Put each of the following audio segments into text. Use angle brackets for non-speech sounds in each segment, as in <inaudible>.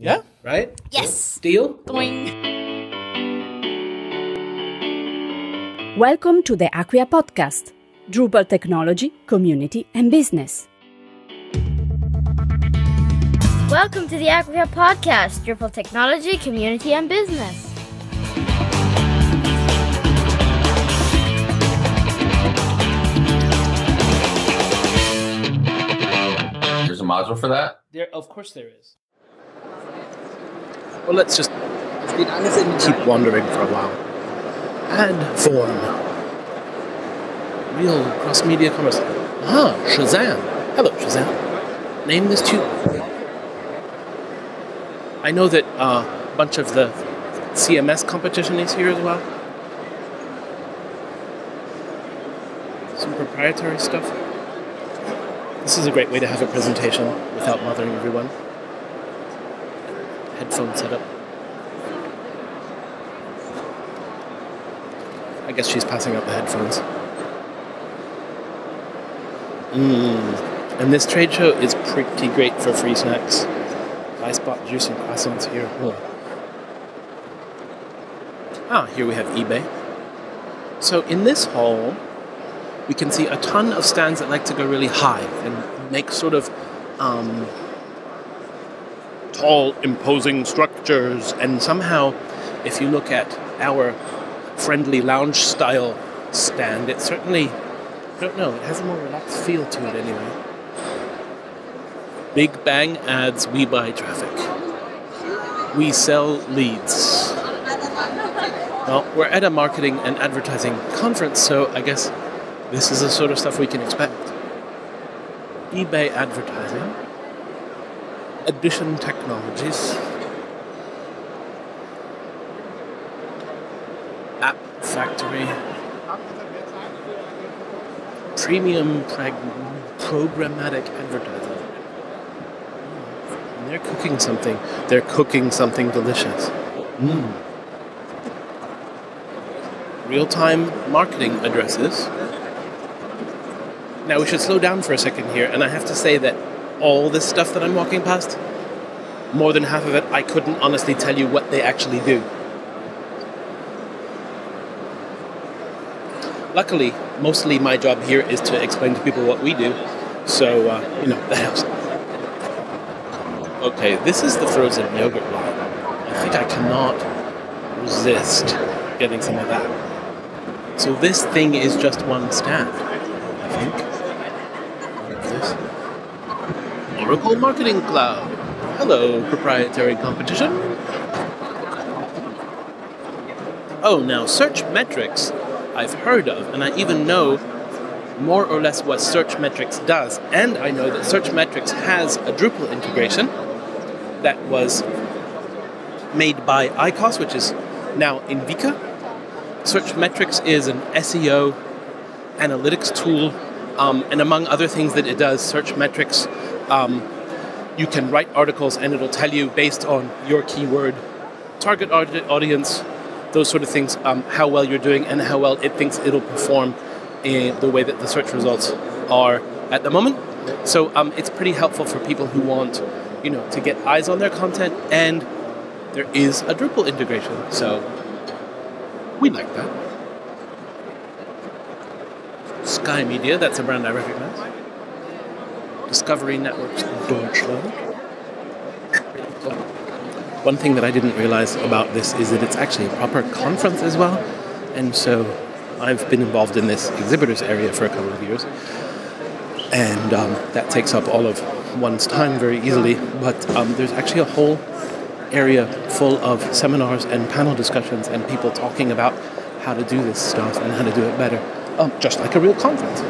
Yeah? Right? Yes. Deal? Doing. Welcome to the Acquia podcast, Drupal technology, community, and business. Welcome to the Acquia Podcast, Drupal Technology, Community, and Business. There's a module for that. There, of course, there is. Well, let's just keep wandering for a while. Add form. Real cross media commerce. Ah, Shazam. Hello, Shazam. Name this tune. I know that uh, a bunch of the CMS competition is here as well. Some proprietary stuff. This is a great way to have a presentation without bothering everyone. Headphone setup. I guess she's passing out the headphones. Mmm. And this trade show is pretty great for free snacks. I spot juice and croissants here. Ah, here we have eBay. So in this hall, we can see a ton of stands that like to go really high and make sort of um, tall, imposing structures. And somehow, if you look at our friendly lounge style stand, it certainly, I don't know, it has a more relaxed feel to it anyway. Big Bang ads, we buy traffic. We sell leads. Well, we're at a marketing and advertising conference, so I guess this is the sort of stuff we can expect. eBay advertising, Adition Technologies, App Factory, Premium Programmatic Advertising. And they're cooking something. They're cooking something delicious. Mm. Real time marketing addresses. Now we should slow down for a second here, and I have to say that all this stuff that I'm walking past, more than half of it, I couldn't honestly tell you what they actually do. Luckily, mostly my job here is to explain to people what we do, so uh, you know that helps. Okay, this is the frozen yogurt line. I think I cannot resist getting some of that. So this thing is just one stand, I think. This. Oracle Marketing Cloud. Hello, proprietary competition. Oh, now search metrics I've heard of, and I even know more or less what Searchmetrics does. And I know that Searchmetrics has a Drupal integration that was made by Ikos, which is now Inviqa. Search metrics is an SEO analytics tool um, and among other things that it does, Searchmetrics, um, you can write articles and it'll tell you based on your keyword, target audience, those sort of things, um, how well you're doing and how well it thinks it'll perform in the way that the search results are at the moment. So um, it's pretty helpful for people who want, you know, to get eyes on their content and there is a Drupal integration. So we like that. Sky Media, that's a brand I recognize. Discovery Networks Deutschland. One thing that I didn't realize about this is that it's actually a proper conference as well. And so I've been involved in this exhibitors area for a couple of years. And um, that takes up all of one's time very easily. But um, there's actually a whole area full of seminars and panel discussions and people talking about how to do this stuff and how to do it better um, just like a real conference.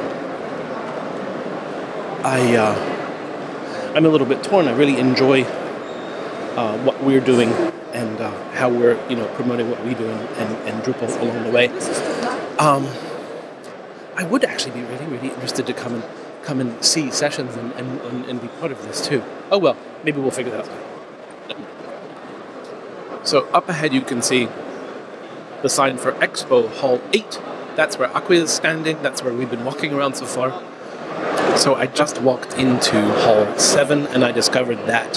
I, uh, I'm a little bit torn. I really enjoy uh, what we're doing and uh, how we're, you know, promoting what we do and, and, and Drupal along the way. Um, I would actually be really, really interested to come and come and see sessions and, and, and, be part of this too. Oh well, maybe we'll figure that out. So up ahead you can see the sign for Expo Hall 8 that's where Acquia is standing. That's where we've been walking around so far. So I just walked into Hall 7 and I discovered that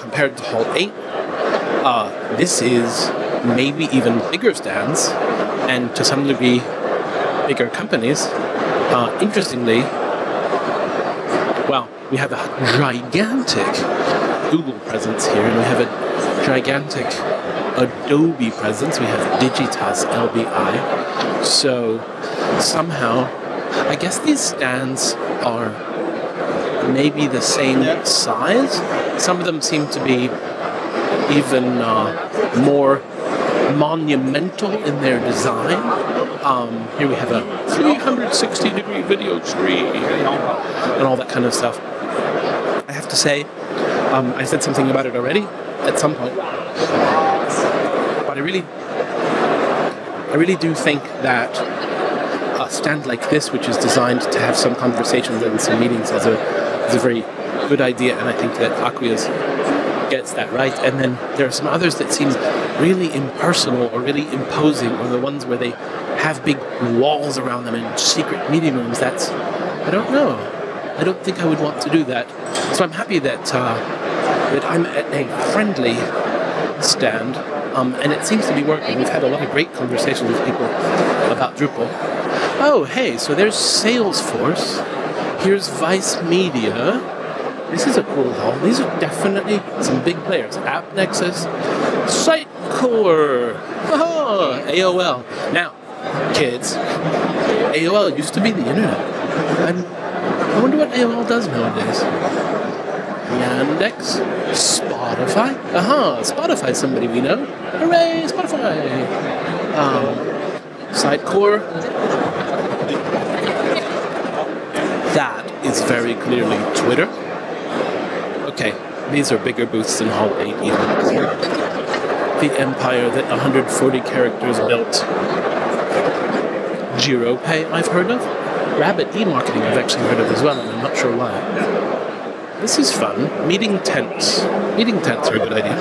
compared to Hall 8, uh, this is maybe even bigger stands and to some degree bigger companies. Uh, interestingly, well, we have a gigantic Google presence here, and we have a gigantic Adobe presence. We have Digitas LBI. So somehow, I guess these stands are maybe the same size. Some of them seem to be even uh, more monumental in their design. Um, here we have a 360 degree video screen and all that kind of stuff. I have to say, um, I said something about it already at some point, but I really, I really do think that a stand like this, which is designed to have some conversations and some meetings, is a is a very good idea, and I think that Acquia's gets that right. And then there are some others that seem really impersonal or really imposing, or the ones where they have big walls around them and secret meeting rooms. That's I don't know. I don't think I would want to do that. So I'm happy that uh, that I'm at a friendly stand, um, and it seems to be working. We've had a lot of great conversations with people about Drupal. Oh, hey, so there's Salesforce. Here's Vice Media. This is a cool hall. These are definitely some big players. AppNexus, Sitecore, oh, AOL. Now, kids, AOL used to be the internet. And I wonder what AOL does nowadays. Yandex, Spotify. Aha, Spotify, somebody we know. Hooray, Spotify! Um, Sitecore. That is very clearly Twitter. Okay, these are bigger booths than Hall 8 even. The empire that 140 characters built. GiroPay, I've heard of. Rabbit e-marketing, I've actually heard of as well, and I'm not sure why. This is fun. Meeting tents. Meeting tents are a good idea.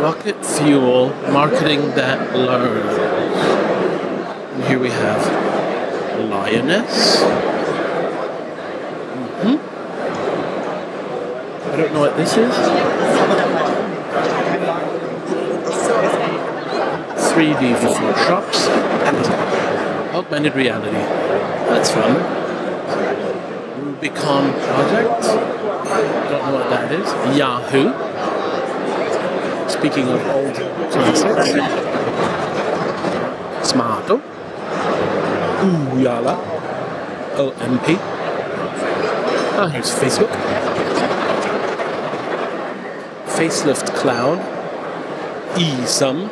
Rocket Fuel, marketing that learns. Here we have Lioness. hmm I don't know what this is. 3D Photoshops and augmented reality. That's fun. Rubicon Project. Don't know what that is. Yahoo. Speaking of old classics. Smarto. Ooyala. OMP. Ah, here's Facebook. Facelift Cloud. eSum.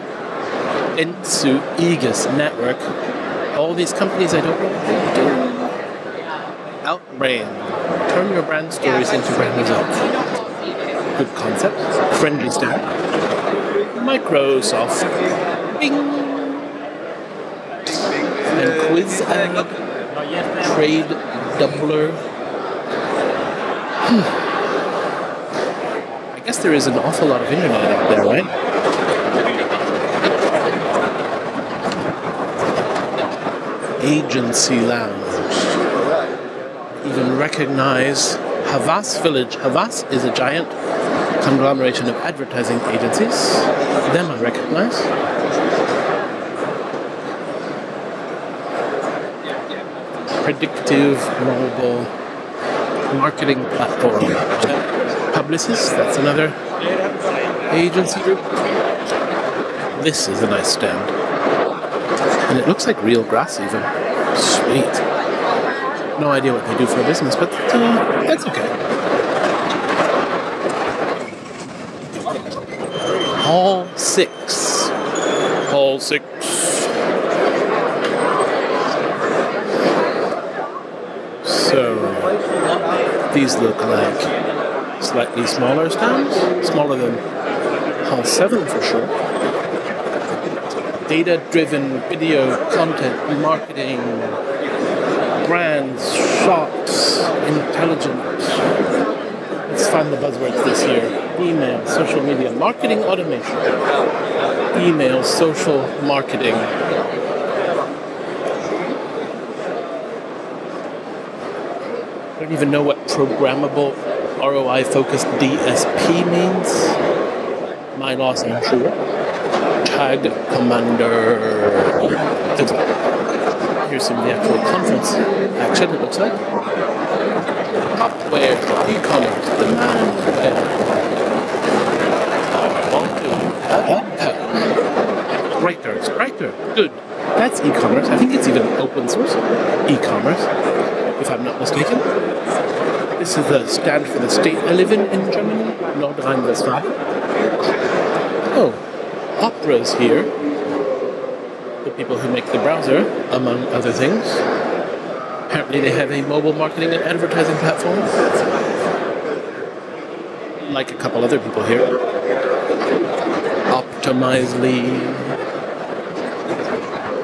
Dentsu, Aegis Network. All these companies I don't know what they do. Outbrain. Turn your brand stories into brand results. Good concept. Friendly staff. Microsoft. Bing. And Quiz Ad. Trade Doubler. <sighs> I guess there is an awful lot of internet out there, right? Agency Lounge. Even recognize Havas Village. Havas is a giant conglomeration of advertising agencies. Them I recognize. Predictive mobile marketing platform. Publicis, that's another agency group. This is a nice stand. And it looks like real grass even. Sweet. No idea what they do for a business, but uh, that's okay. Hall 6. Hall 6. So, these look like slightly smaller stands, smaller than Hall 7 for sure data driven video content marketing, brands, shops, intelligent. Let's find the buzzwords this year email, social media, marketing automation, email, social marketing. Don't even know what programmable ROI focused DSP means. My loss, I'm sure. Tag Commander. Here's some of the actual conference action, it looks like. Popware, e-commerce. Want to help. Writer, Spryker, good. That's e-commerce. I think it's even open source e-commerce, if I'm not mistaken. This is the stand for the state I live in in Germany, Nordrhein-Westfalen. Oh, Opera's here. The people who make the browser, among other things. Apparently, they have a mobile marketing and advertising platform. Like a couple other people here. Optimizely.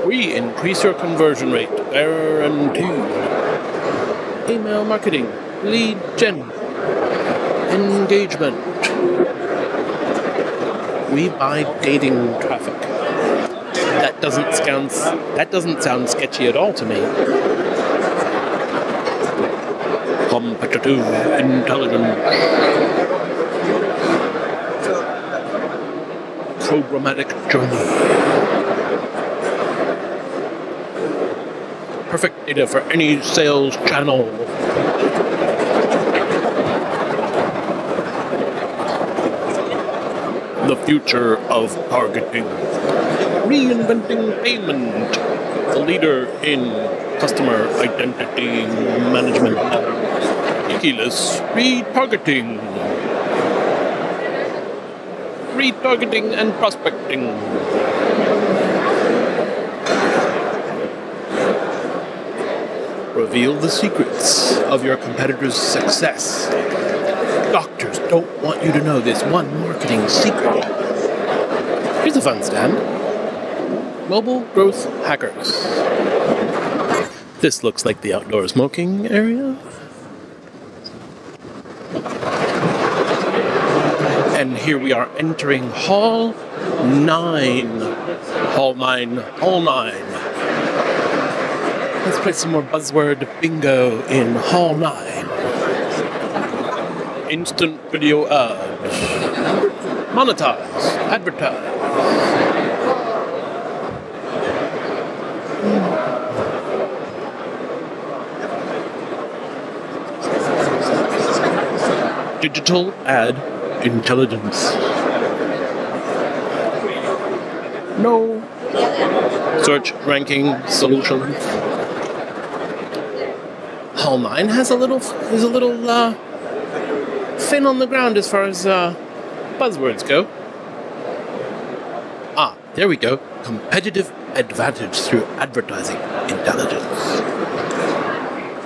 We increase your conversion rate, guaranteed. Email marketing, lead gen, engagement. We buy dating traffic. That doesn't sound that doesn't sound sketchy at all to me. Competitive intelligence. Programmatic journey. Perfect data for any sales channel. The future of targeting. Reinventing payment. The leader in customer identity management. Keyless retargeting. Retargeting and prospecting. Reveal the secrets of your competitor's success. Doctors don't want you to know this one marketing secret. Here's a fun stand Mobile Growth Hackers. This looks like the outdoor smoking area. And here we are entering Hall 9. Hall 9, Hall 9. Let's play some more buzzword bingo in Hall 9. Instant video ads. Monetize. Advertise. Digital ad intelligence. No. Search ranking solutions. Hall 9 has a little is a little uh, thin on the ground as far as uh, buzzwords go. Ah, there we go. Competitive advantage through advertising intelligence.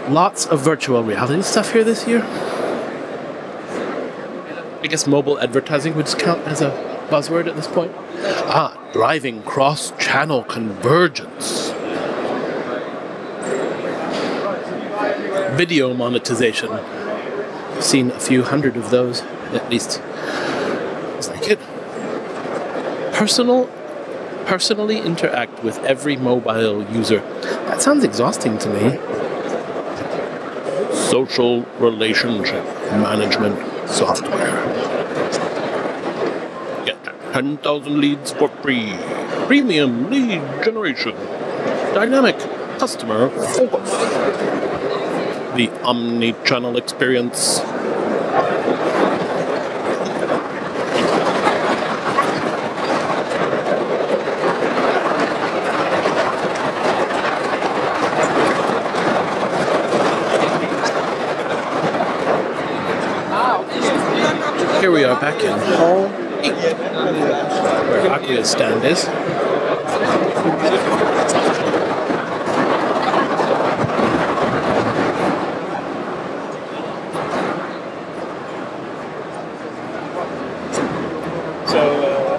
Lots of virtual reality stuff here this year. I guess mobile advertising would count as a buzzword at this point. Ah, driving cross channel convergence. Video monetization. Seen a few hundred of those, at least. It. Personal, personally interact with every mobile user. That sounds exhausting to me. Social relationship management software. Get 10,000 leads for free. Premium lead generation. Dynamic customer focus. The omni-channel experience. Here we are back in Hall 8, where Acquia's stand is. So, uh,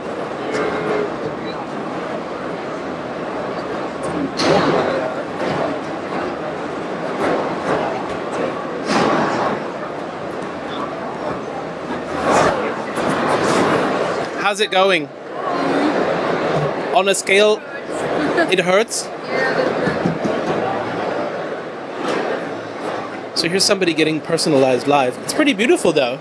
how's it going? On a scale, it hurts. So So here's somebody getting personalized live. It's pretty beautiful though.